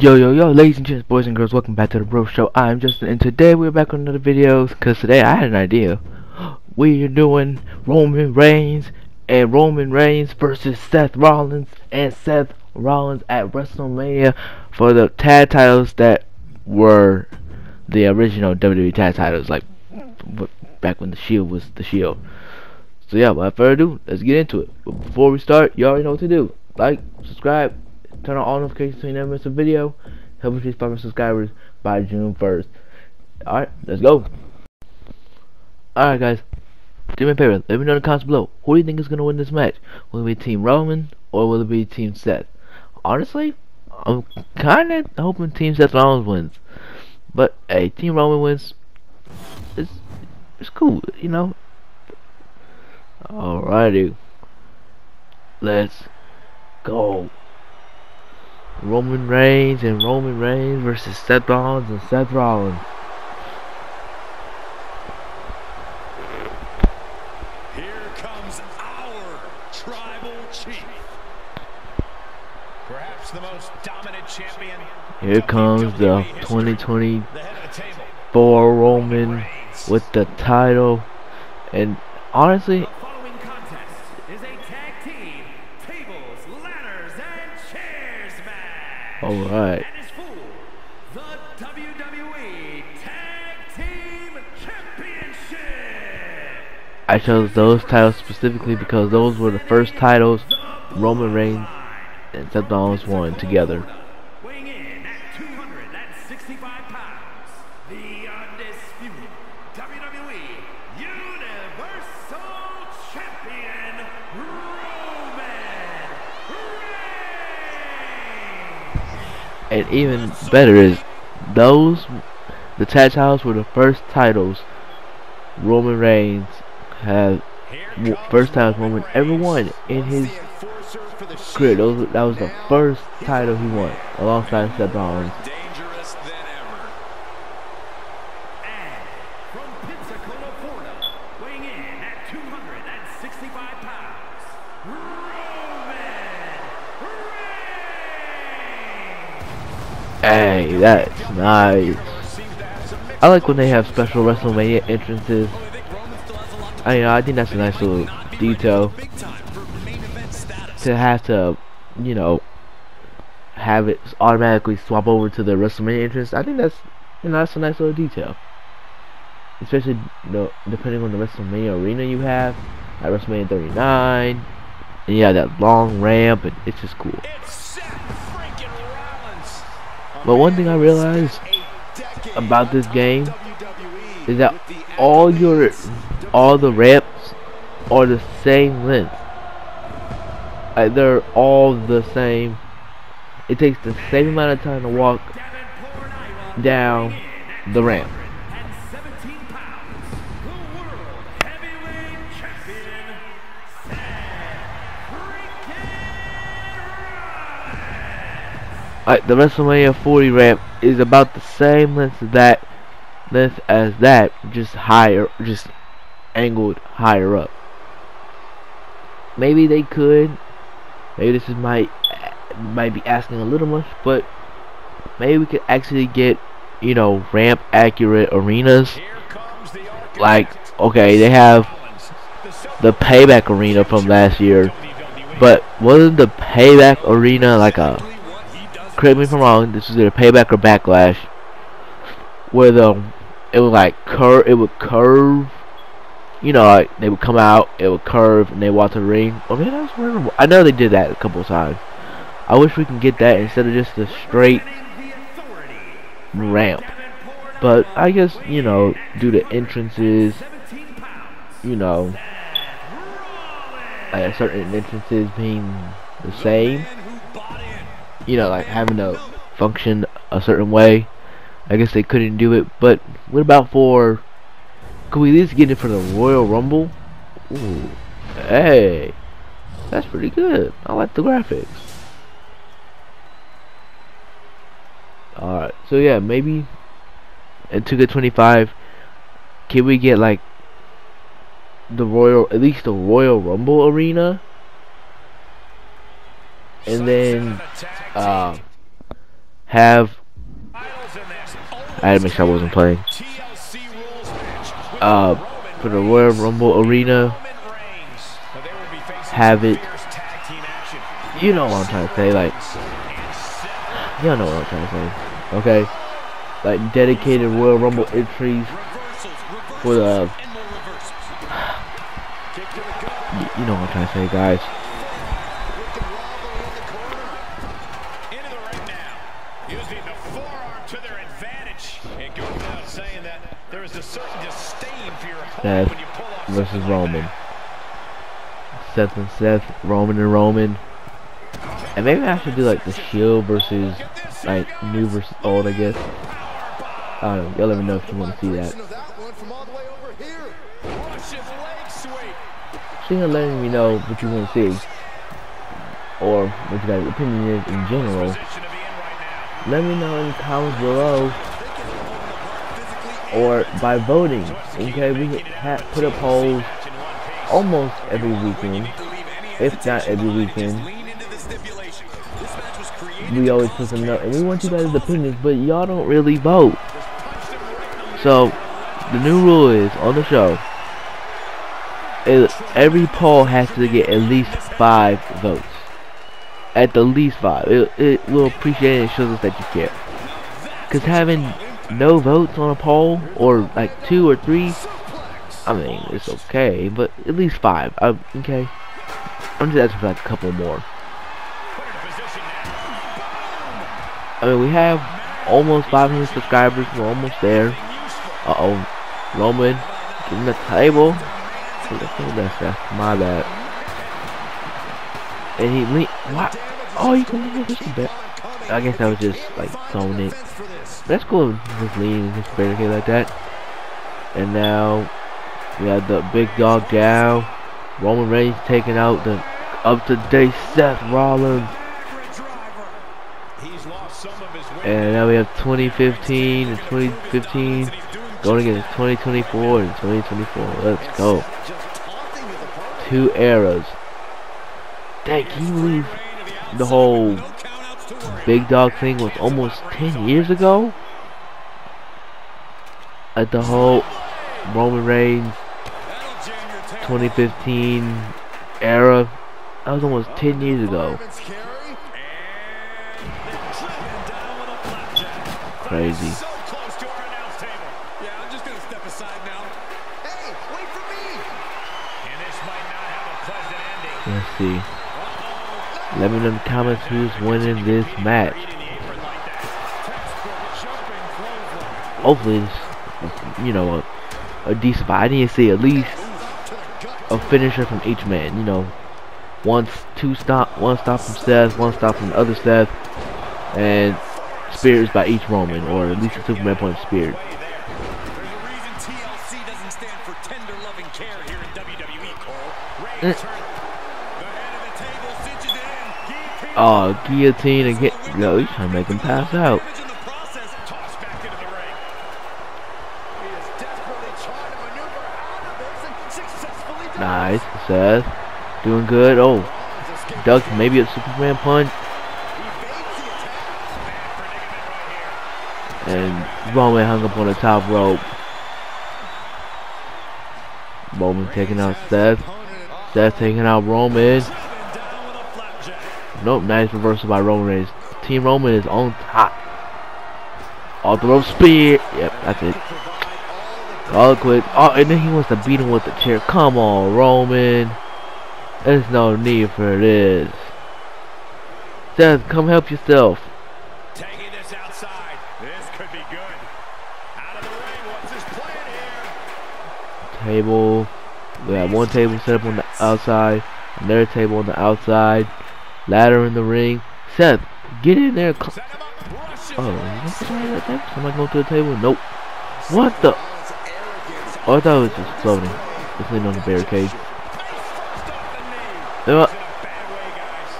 Yo yo yo ladies and gents boys and girls welcome back to the bro show. I'm Justin and today we're back on another video because today I had an idea. We are doing Roman Reigns and Roman Reigns versus Seth Rollins and Seth Rollins at WrestleMania for the tag titles that were the original WWE tag titles like back when the shield was the shield. So yeah without further ado let's get into it. But before we start you already know what to do. Like subscribe turn on all notifications so you never miss a video. Help us reach 500 subscribers by June 1st. Alright, let's go. Alright, guys. Do me a favor. Let me know in the comments below. Who do you think is going to win this match? Will it be Team Roman or will it be Team Seth? Honestly, I'm kind of hoping Team Seth Rollins wins. But, hey, Team Roman wins. It's, it's cool, you know. Alrighty. Let's go. Roman Reigns and Roman Reigns versus Seth Rollins and Seth Rollins. Here comes our tribal chief. Perhaps the most dominant champion. Here comes the 2024 Roman with the title. And honestly, All right. The WWE Tag Team Championship. I chose those titles specifically because those were the first titles Roman Reigns and Seth Rollins won together. And even better is those the tag titles were the first titles Roman Reigns had first titles Roman ever won in his career. Those, that was the first title he won alongside Seth Rollins. That's nice. I like when they have special WrestleMania entrances. I you know I think that's a nice little detail to have to, you know, have it automatically swap over to the WrestleMania entrance. I think that's you know that's a nice little detail. Especially depending on the WrestleMania arena you have, at WrestleMania 39, and you have that long ramp, and it's just cool. But one thing I realized about this game is that all your all the ramps are the same length. Like they're all the same. It takes the same amount of time to walk down the ramp. Like the WrestleMania 40 ramp is about the same length as that length as that just higher just angled higher up. Maybe they could. Maybe this is might might be asking a little much but maybe we could actually get you know ramp accurate arenas. Like okay they have the payback arena from last year but wasn't the payback arena like a correct me if I'm wrong, this is either payback or backlash, where the it would like curve, it would curve, you know, like they would come out, it would curve, and they walk to the ring. Oh, I mean, that's memorable. I know they did that a couple times. I wish we can get that instead of just a straight ramp. But I guess you know, due to entrances, you know, certain entrances being the same you know, like having to function a certain way. I guess they couldn't do it, but what about for, could we at least get it for the Royal Rumble? Ooh, hey, that's pretty good. I like the graphics. Alright, so yeah, maybe in 2K25, can we get like the Royal, at least the Royal Rumble arena? And then uh, have. I had to make sure I wasn't playing. Uh, for the Royal Rumble Arena, have it. You know what I'm trying to say, like you know what I'm trying to say, okay? Like dedicated Royal Rumble entries for the, you know what I'm trying to say, guys. Into the ring now. Using the forearm to their advantage. It goes without saying that there is a certain disdain for your Seth when you pull off versus like Roman. Seth and Seth, Roman and Roman. And maybe I should do like the Shield versus like new versus old, I guess. I don't know. Y'all let me know if you want to see that. Russian leg. So you're letting me know what you want to see. Or what your opinion is in general. Position to be in right now. Let me know in the comments below. Or by voting. Okay, we put up polls almost every weekend. If not every weekend. We always put some up. And we want you guys' opinions, but y'all don't really vote. So, the new rule is on the show. Every poll has to get at least five votes. At the least five. It, it will appreciate it and shows us that you care. Because having no votes on a poll, or like two or three, I mean, it's okay, but at least five. I, okay? I'm just asking for like a couple more. I mean, we have almost 500 subscribers. We're almost there. Uh oh. Roman, getting the table. That's, my bad. And he lean. What? Oh, you can lean this a bit. I guess that was just like throwing it. That's cool. Just leaning his barricade like that. And now we have the big dog down. Roman Reigns taking out the up to date Seth Rollins. And now we have 2015 and 2015 going against 2024 and 2024. Let's go. Two eras. Dang, can you believe the whole big dog thing was almost 10 years ago? At the whole Roman Reigns That'll jam your tank. 2015 era. That was almost 10 years ago. Crazy. Let's see. Let me know in the comments who's winning this match. Reading the apron like that. hopefully it's, you know, a, a decent fight. I need to see at least a finisher from each man. You know, one, two stop, one stop from Seth, one stop from the other Seth, and spears by each Roman, or at least a Superman point spear. Way Oh, guillotine again. No, he's trying to make him pass out. Nice, Seth. Doing good. Oh, duck, maybe a Superman punch. And Roman hung up on the top rope. Roman taking out Seth. Seth taking out Roman. Driven down with a flapjack. Nope, nice reversal by Roman Reigns. Team Roman is on top. All the rope spear. Yep, that's it. All quick. Oh, and then he wants to beat him with the chair. Come on, Roman. There's no need for this. Seth, come help yourself. Taking this outside. This could be good. Out of the ring. What's his plan here? Table. We have one table set up on the outside. Another table on the outside. Ladder in the ring. Seth, get in there. Cl- Set him up. Russian Oh, leg what's sweep. wrong with that thing? Somebody going to the table? Nope. What the? Oh, I thought it was just floating. Just leaning on the barricade. Uh, in a bad way, guys.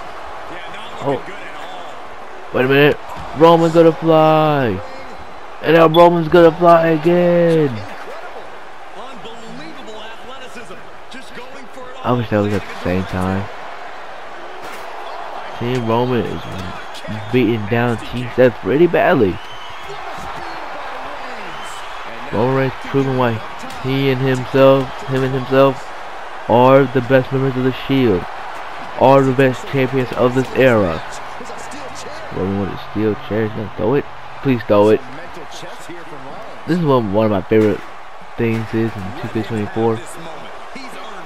Yeah, not Oh. looking good at all. wait a minute. Roman's gonna fly. And now Roman's gonna fly again. Unbelievable athleticism. Just going I wish that was at the same time. Team Roman is beating down Team Seth pretty badly. Roman Reigns proving why he and himself, him and himself, are the best members of the Shield, are the best champions of this era. Roman with a steel chair, he's gonna throw it. Please throw it. This is one one of my favorite things is in 2K24.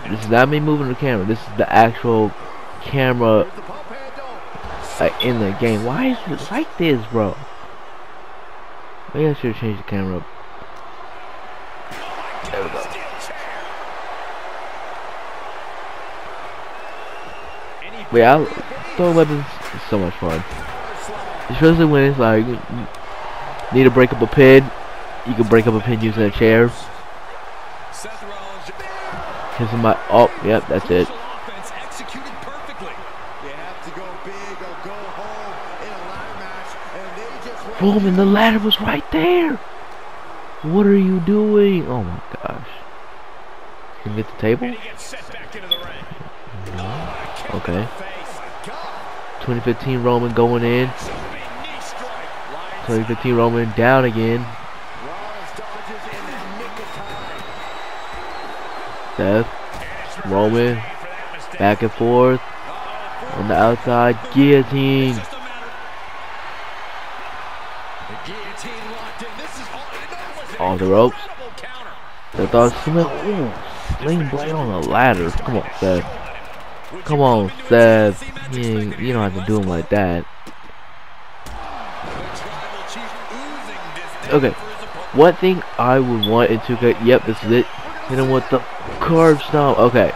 This is not me moving the camera. This is the actual camera like in the game. Why is it like this, bro? Maybe I should change the camera up. There we go. But yeah, throwing weapons is so much fun. Especially when it's like, need to break up a pin, you can break up a pin using a chair. Hit somebody, oh, yep, that's it. Roman, the ladder was right there. What are you doing? Oh my gosh. Can you get the table? No. Okay. 2015 Roman going in. 2015 Roman down again. Seth. Roman. Back and forth. On the outside. Guillotine. Off the ropes. The thought sling, ooh, sling blade on the ladder. Come on, Seth. Come on, Seth. You, you don't have to do him like that. Okay. One thing I would want in 2K, yep, this is it. Hit him with the curb stomp. Okay.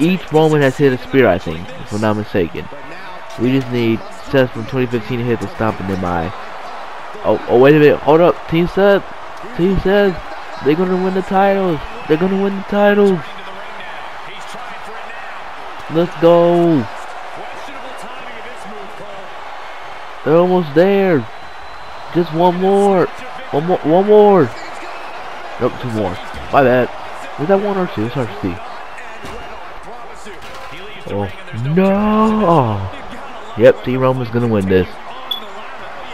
Each Roman has hit a spear, I think, if I'm not mistaken. We just need Seth from 2015 to hit the stomp in my Oh, oh, wait a minute. Hold up. Team Seth. Team Seth. They're going to win the titles. They're going to win the titles. Let's go. They're almost there. Just one more. One more. One more. Nope, two more. My bad. Was that one or two? It's hard to see. Oh, no. Yep, Team Roman's going to win this.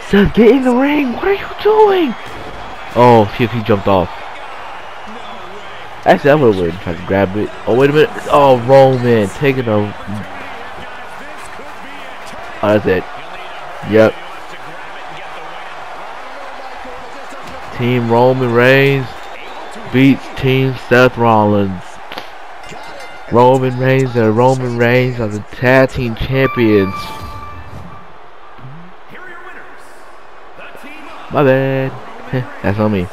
Seth, get in the ring! What are you doing? Oh, see if he jumped off. Actually, I would have waited tried to grab it. Oh, wait a minute. Oh, Roman taking a. Oh, that's it. Yep. Team Roman Reigns beats Team Seth Rollins. Roman Reigns and Roman Reigns are the tag team champions. My bad. That's on me.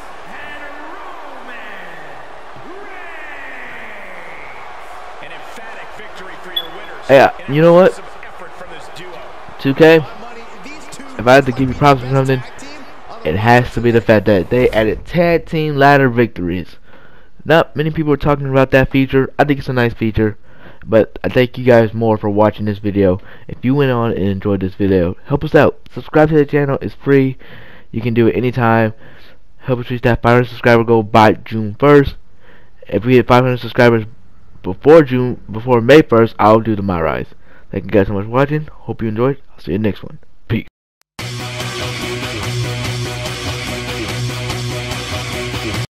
Yeah, uh, you know what? 2K, if I had to give you props for something, it has to be the fact that they added tag team ladder victories. Not many people are talking about that feature. I think it's a nice feature. But I thank you guys more for watching this video. If you went on and enjoyed this video, help us out. Subscribe to the channel. It's free. You can do it anytime. Help us reach that 500 subscriber goal by June 1st. If we hit 500 subscribers before June, before May 1st, I'll do the My Rise. Thank you guys so much for watching. Hope you enjoyed. I'll see you next one.